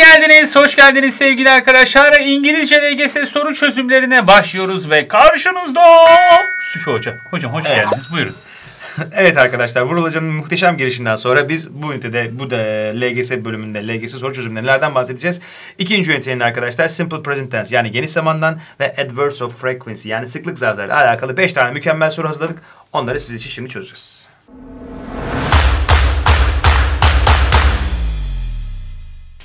geldiniz, hoş geldiniz sevgili arkadaşlar. İngilizce LGS soru çözümlerine başlıyoruz ve karşınızda Süfi Hoca. Hocam hoş Evet. geldiniz, buyurun. Evet arkadaşlar Vural Hoca'nın muhteşem girişinden sonra biz bu ünitede bu da LGS bölümünde LGS soru çözümlerinden bahsedeceğiz. İkinci ünitenin arkadaşlar Simple Present Tense yani geniş zamandan ve Adverbs of Frequency yani sıklık zarflarıyla alakalı 5 tane mükemmel soru hazırladık. Onları siz için şimdi çözeceğiz.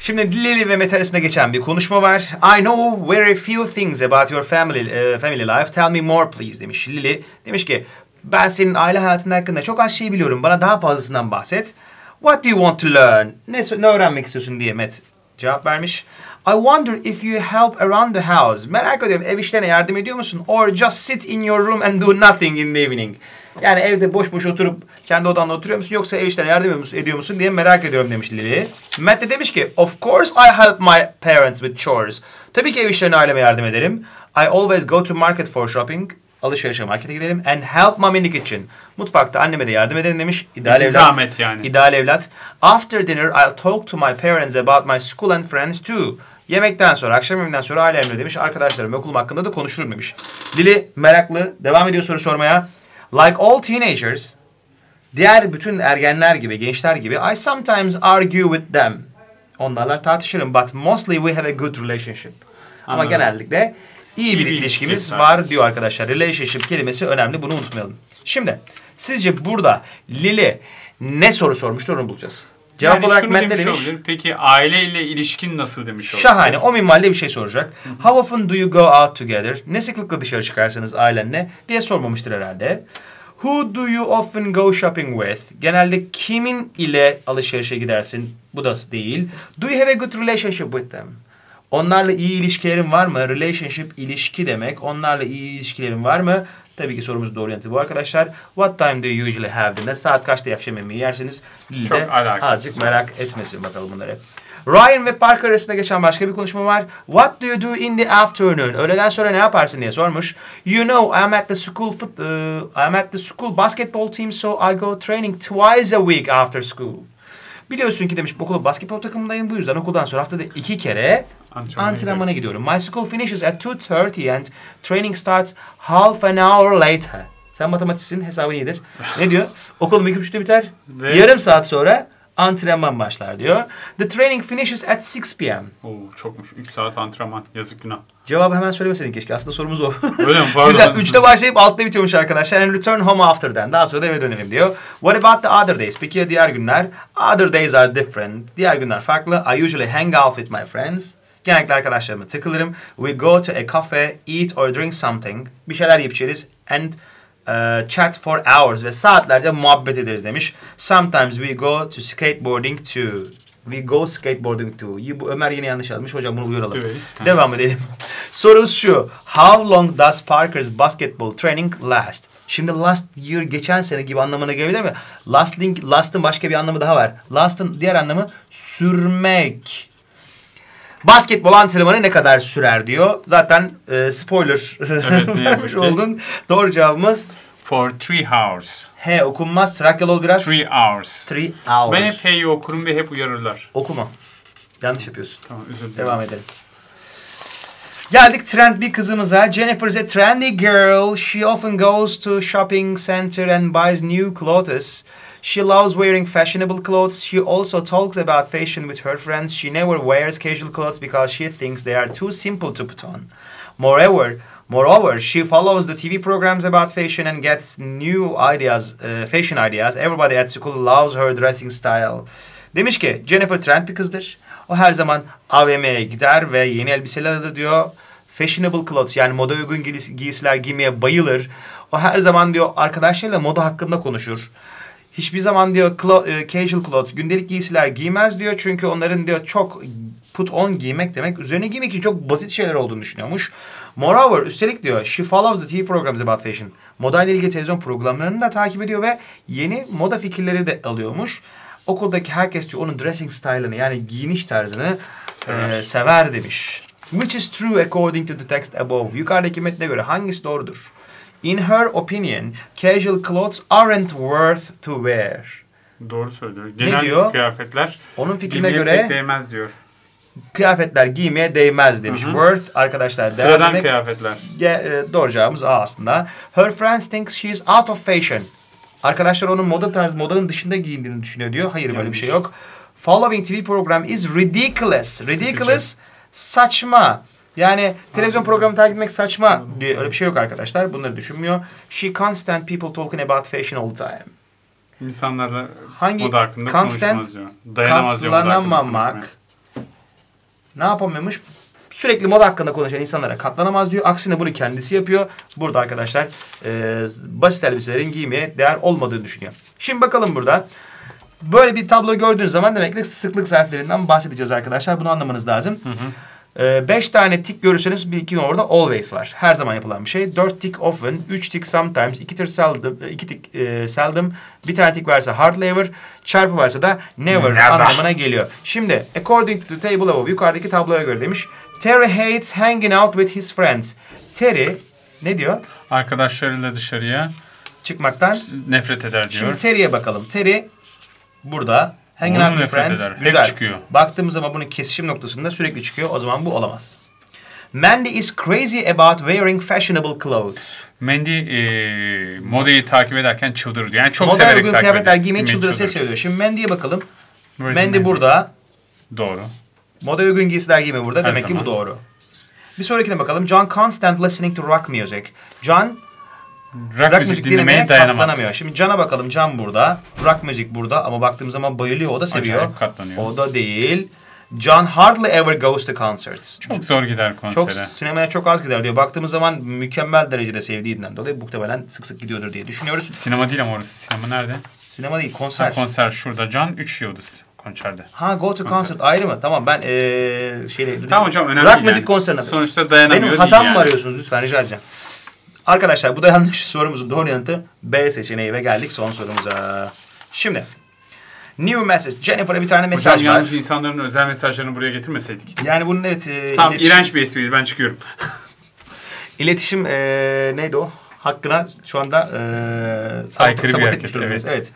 Şimdi Lily ve Mete arasında geçen bir konuşma var. I know very few things about your family eh, family life. Tell me more please demiş Lily. Demiş ki ben senin aile hayatın hakkında çok az şey biliyorum. Bana daha fazlasından bahset. What do you want to learn? Ne, ne öğrenmek istiyorsun diye Met cevap vermiş. I wonder if you help around the house. Merak ediyorum ev işlerine yardım ediyor musun? Or just sit in your room and do nothing in the evening. Yani evde boş boş oturup kendi odanda oturuyor musun yoksa ev işlerine yardım ediyor musun, diye merak ediyorum demiş Lily. Matt de demiş ki of course I help my parents with chores. Tabii ki ev işlerine aileme yardım ederim. I always go to market for shopping. Alışverişe markete gidelim. And help mom in the kitchen. Mutfakta anneme de yardım ederim demiş. İdeal evlat. zahmet yani. İdeal evlat. After dinner I'll talk to my parents about my school and friends too. Yemekten sonra, akşam yemeğinden sonra ailemle demiş, arkadaşlarım ve okulum hakkında da konuşurum demiş. Dili meraklı, devam ediyor soru sormaya. Like all teenagers, diğer bütün ergenler gibi, gençler gibi, I sometimes argue with them. Onlarla tartışırım, but mostly we have a good relationship. Ama Anladım. genellikle iyi bir İyi bir ilişkimiz var var. diyor arkadaşlar. Relationship kelimesi önemli, bunu unutmayalım. Şimdi, sizce burada Lili ne soru sormuştur onu bulacağız. Cevap Yani olarak Matt ne demiş demiş? olabilir. Peki aileyle ilişkin nasıl demiş olabilir? Şahane. O minvalde bir şey soracak. How often do you go out together? Ne sıklıkla dışarı çıkarsınız ailenle diye sormamıştır herhalde. Who do you often go shopping with? Genelde kimin ile alışverişe gidersin? Bu da değil. Do you have a good relationship with them? Onlarla iyi ilişkilerin var mı? Relationship ilişki demek. Onlarla iyi ilişkilerin var mı? Tabii ki sorumuz doğru yanıtı bu arkadaşlar. What time do you usually have dinner? Saat kaçta akşam yemeği yersiniz? Lili Çok de. Azıcık merak etmesin bakalım bunları. Ryan ve Parker arasında geçen başka bir konuşma var. What do you do in the afternoon? Öğleden sonra ne yaparsın diye sormuş. You know I'm at the school foot, uh, I'm at the school basketball team so I go training twice a week after school. Biliyorsun ki demiş okul basketbol takımındayım bu yüzden okuldan sonra haftada iki kere Antrenmana antrenmana gidiyorum. My school finishes at 2.30 and training starts half an hour later. Sen matematiksin hesabın iyidir. Ne diyor? Okulum iki buçukta biter. Ve- Yarım saat sonra antrenman başlar diyor. The training finishes at 6 p.m. Oo, çokmuş. 3 saat antrenman. Yazık günah. Cevabı hemen söylemeseydin keşke. Aslında sorumuz o. Öyle mi? Pardon. Güzel. 3'te başlayıp 6'da bitiyormuş arkadaşlar. And return home after then. Daha sonra da eve dönelim diyor. What about the other days? Peki ya diğer günler? Other days are different. Diğer günler farklı. I usually hang out with my friends. Genellikle arkadaşlarımla takılırım. We go to a cafe, eat or drink something. Bir şeyler yiyip içeriz. And uh, chat for hours. Ve saatlerce muhabbet ederiz demiş. Sometimes we go to skateboarding too. We go skateboarding too. Bu Ömer yine yanlış yazmış. Hocam bunu uyaralım. Döveriz. Devam edelim. Soru şu. How long does Parker's basketball training last? Şimdi last year geçen sene gibi anlamına gelebilir mi? Lasting, last'ın başka bir anlamı daha var. Last'ın diğer anlamı sürmek. Basketbol antrenmanı ne kadar sürer diyor. Zaten e, spoiler Evet, vermiş oldun. Doğru cevabımız For 3 hours. H okunmaz. Trakyalı ol biraz. 3 hours. Three hours. Ben hep heyi okurum ve hep uyarırlar. Okuma. Yanlış yapıyorsun. Tamam özür dilerim. Devam edelim. Geldik trend bir kızımıza. Jennifer is a trendy girl. She often goes to shopping center and buys new clothes. She loves wearing fashionable clothes. She also talks about fashion with her friends. She never wears casual clothes because she thinks they are too simple to put on. Moreover, moreover, she follows the TV programs about fashion and gets new ideas, uh, fashion ideas. Everybody at school loves her dressing style. Demiş ki Jennifer trend bir kızdır. O her zaman AVM'ye gider ve yeni elbiseler alır diyor. Fashionable clothes yani moda uygun giy- giysiler giymeye bayılır. O her zaman diyor arkadaşlarıyla moda hakkında konuşur. Hiçbir zaman diyor e, casual clothes, gündelik giysiler giymez diyor. Çünkü onların diyor çok put on giymek demek, üzerine giymek için çok basit şeyler olduğunu düşünüyormuş. Moreover, üstelik diyor, she follows the TV programs about fashion. Moda ile ilgili televizyon programlarını da takip ediyor ve yeni moda fikirleri de alıyormuş. Okuldaki herkes diyor onun dressing style'ını yani giyiniş tarzını Sever. e, sever demiş. Which is true according to the text above. Yukarıdaki metne göre hangisi doğrudur? In her opinion, casual clothes aren't worth to wear. Doğru söylüyor. Genel diyor? kıyafetler Onun fikrine göre değmez diyor. kıyafetler giymeye değmez demiş. Hı hı. Worth arkadaşlar Sıradan demek. kıyafetler. Ge- e, doğru cevabımız A aslında. Her friends thinks she is out of fashion. Arkadaşlar onun moda tarzı, modanın dışında giyindiğini düşünüyor diyor. Hayır böyle bir Yanlış. şey yok. Following TV program is ridiculous. Ridiculous saçma. Yani televizyon programı takip etmek saçma diye öyle bir şey yok arkadaşlar. Bunları düşünmüyor. She can't stand people talking about fashion all the time. İnsanlarla Hangi moda hakkında constant konuşmaz diyor. Dayanamaz diyor moda hakkında Katlanamamak. konuşmaya. Ne yapamıyormuş? Sürekli moda hakkında konuşan insanlara katlanamaz diyor. Aksine bunu kendisi yapıyor. Burada arkadaşlar e, basit elbiselerin giymeye değer olmadığını düşünüyor. Şimdi bakalım burada. Böyle bir tablo gördüğünüz zaman demek ki sıklık zarflarından bahsedeceğiz arkadaşlar. Bunu anlamanız lazım. Ee, beş tane tik görürseniz bir iki orada always var. Her zaman yapılan bir şey. Dört tik often, üç tik sometimes, iki tik seldom, iki tik e, seldom, bir tane tik varsa hardly ever, çarpı varsa da never, Never. anlamına geliyor. Şimdi according to the table above yukarıdaki tabloya göre demiş. Terry hates hanging out with his friends. Terry ne diyor? Arkadaşlarıyla dışarıya Çıkmaktan. nefret eder diyor. Şimdi Terry'e bakalım. Terry burada hanging Onu out with friends. eder. Hep Güzel. çıkıyor. Baktığımız zaman bunun kesişim noktasında sürekli çıkıyor. O zaman bu olamaz. Mandy is crazy about wearing fashionable clothes. Mandy e, modayı takip ederken çıldırır. Yani çok Moda severek takip kıyafetler ediyor. giymeyi Giymeyi çıldırasıya seviyor. Şimdi Mandy'ye bakalım. Where's Mandy Mandy? burada. Doğru. Moda uygun giysiler giyme burada. Her Demek ki zaman. bu doğru. Bir sonrakine bakalım. John can't stand listening to rock music. John Rock, rock, müzik müzik dinlemeye katlanamıyor. Şimdi John'a bakalım. John burada. Rock müzik burada ama baktığımız zaman bayılıyor. O da seviyor. Acayip katlanıyor. O da değil. John hardly ever goes to concerts. Çok zor gider konsere. Çok sinemaya çok az gider diyor. Baktığımız zaman mükemmel derecede sevdiğinden dolayı muhtemelen sık sık gidiyordur diye düşünüyoruz. Sinema değil ama orası. Sinema nerede? Sinema değil, Konser. konser. konser şurada. Can 3 yıldız konserde. Ha Go to Konser. Concert ayrı mı? Tamam ben ee, şeyle... Tamam hocam önemli Rock yani. konserine. Sonuçta dayanamıyor Benim hatam yani. mı arıyorsunuz lütfen rica edeceğim. Arkadaşlar bu da yanlış sorumuzun doğru yanıtı B seçeneği ve geldik son sorumuza. Şimdi New message. Jennifer'a bir tane mesaj Hocam var. yalnız insanların özel mesajlarını buraya getirmeseydik. Yani bunun evet e, Tamam iletişim, iğrenç bir espriydi ben çıkıyorum. iletişim e, neydi o? Hakkına şu anda e, sabot, sabot etmiş durumdayız. evet. Evet.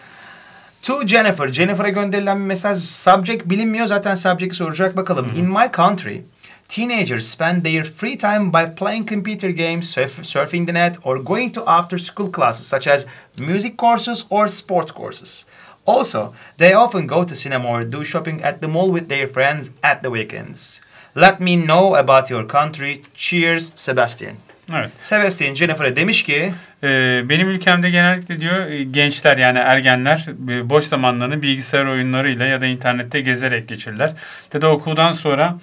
To Jennifer. Jennifer'a gönderilen bir mesaj. Subject bilinmiyor. Zaten subject'i soracak. Bakalım. In my country, teenagers spend their free time by playing computer games, surf- surfing the net, or going to after-school classes such as music courses or sport courses. Also, they often go to cinema or do shopping at the mall with their friends at the weekends. Let me know about your country. Cheers, Sebastian. Evet. Sebastian Jennifer'a demiş ki Ee, benim ülkemde genellikle diyor e, gençler yani ergenler e, boş zamanlarını bilgisayar oyunlarıyla ya da internette gezerek geçirirler. Ya da okuldan sonra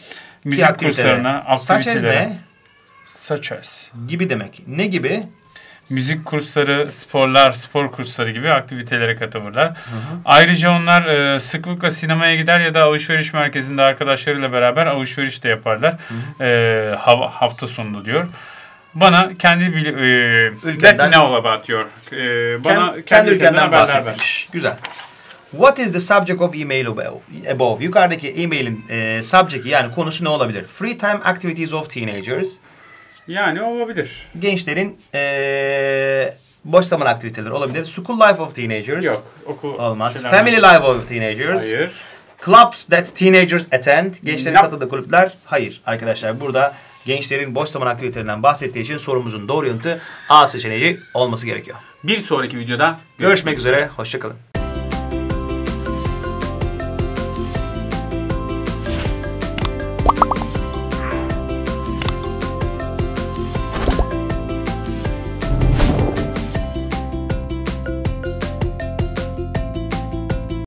müzik aktivitelere. kurslarına, aktivitelere. ne? Such as. Gibi demek. Ne gibi? Müzik kursları, sporlar, spor kursları gibi aktivitelere katılırlar. Ayrıca onlar e, sıklıkla sinemaya gider ya da alışveriş merkezinde arkadaşlarıyla beraber alışveriş de yaparlar. E, hava- hafta sonunda diyor. Bana kendi bili, e, Ülkenden- know about your. E, bana Kend- kendi, kendi ülkenden ülkenden ver. bahsetmiş. Güzel. What is the subject of email above? Yukarıdaki emailin e, subject'i yani konusu ne olabilir? Free time activities of teenagers. Yani olabilir. Gençlerin e, boş zaman aktiviteleri olabilir. School life of teenagers. Yok. Okul Olmaz. Family life of teenagers. Hayır. Clubs that teenagers attend. Gençlerin Nope. katıldığı kulüpler. Hayır arkadaşlar burada gençlerin boş zaman aktivitelerinden bahsettiği için sorumuzun doğru yanıtı A seçeneği olması gerekiyor. Bir sonraki videoda Görüşmek üzere. Hoşçakalın.